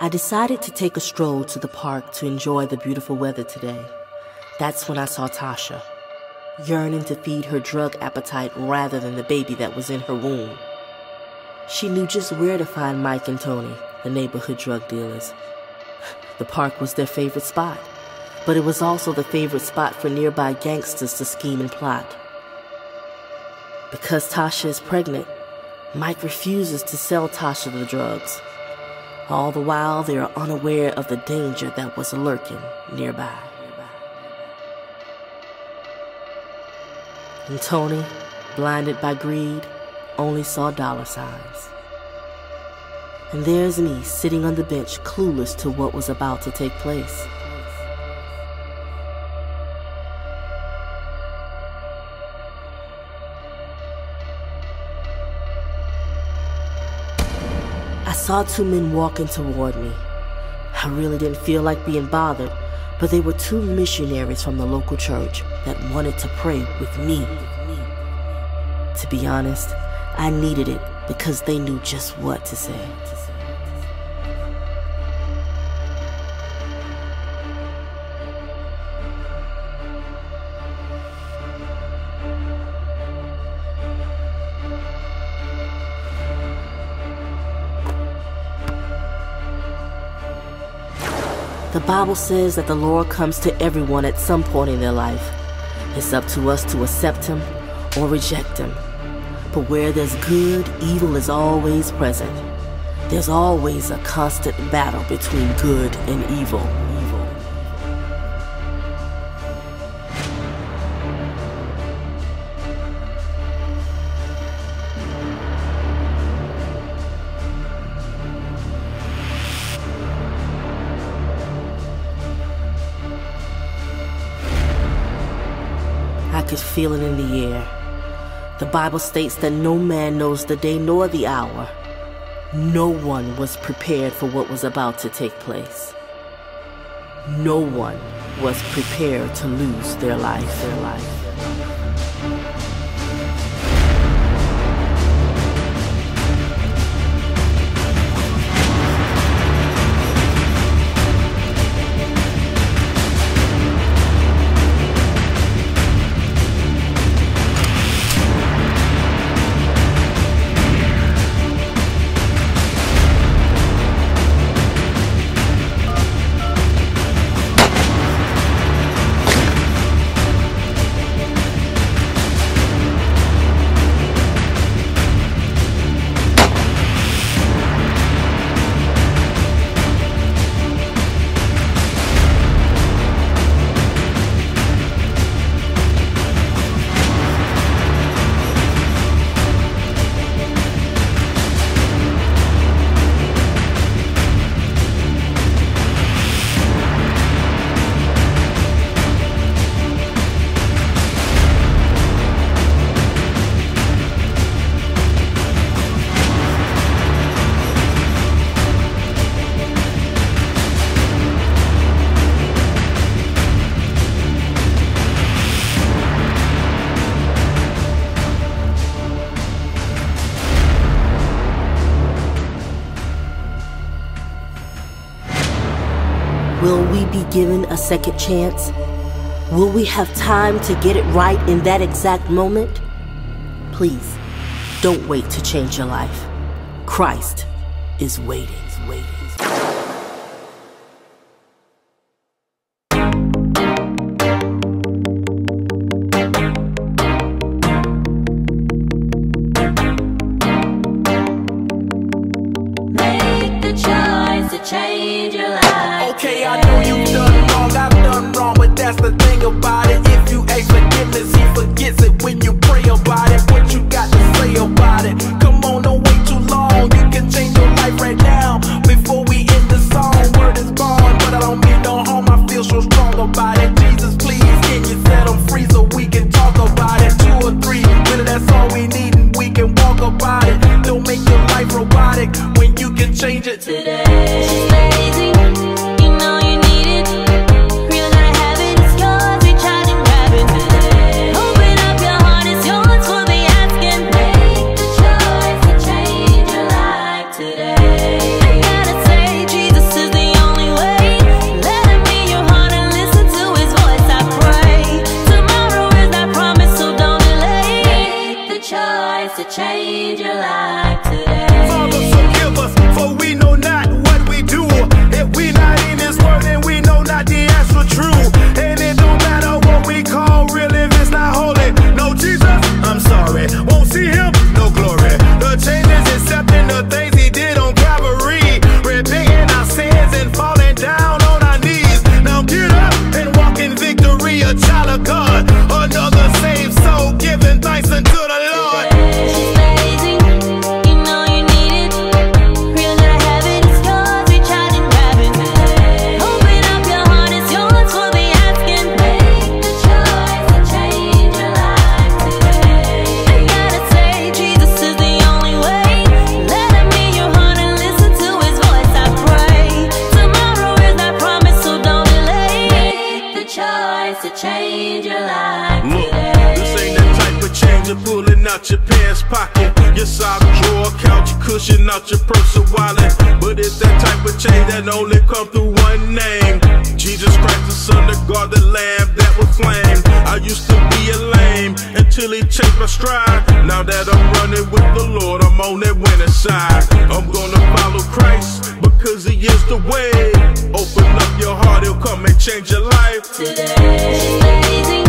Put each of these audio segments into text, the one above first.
I decided to take a stroll to the park to enjoy the beautiful weather today. That's when I saw Tasha, yearning to feed her drug appetite rather than the baby that was in her womb. She knew just where to find Mike and Tony, the neighborhood drug dealers. The park was their favorite spot, but it was also the favorite spot for nearby gangsters to scheme and plot. Because Tasha is pregnant, Mike refuses to sell Tasha the drugs. All the while, they are unaware of the danger that was lurking nearby. And Tony, blinded by greed, only saw dollar signs. And there's me sitting on the bench, clueless to what was about to take place. Saw two men walking toward me. I really didn't feel like being bothered, but they were two missionaries from the local church that wanted to pray with me. To be honest, I needed it because they knew just what to say. The Bible says that the Lord comes to everyone at some point in their life. It's up to us to accept Him or reject Him. But where there's good, evil is always present. There's always a constant battle between good and evil. Evil. I could feel it in the air. The Bible states that no man knows the day nor the hour. No one was prepared for what was about to take place. No one was prepared to lose their life, their life. Given a second chance? Will we have time to get it right in that exact moment? Please, don't wait to change your life. Christ is waiting, waiting. to change your life. cushion out your purse or wallet. But it's that type of change that only come through one name. Jesus Christ, the Son of God, the Lamb that was slain. I used to be a lame until He changed my stride. Now that I'm running with the Lord, I'm on that winning side. I'm gonna follow Christ because He is the way. Open up your heart, He'll come and change your life. Today,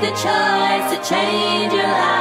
the choice to change your life.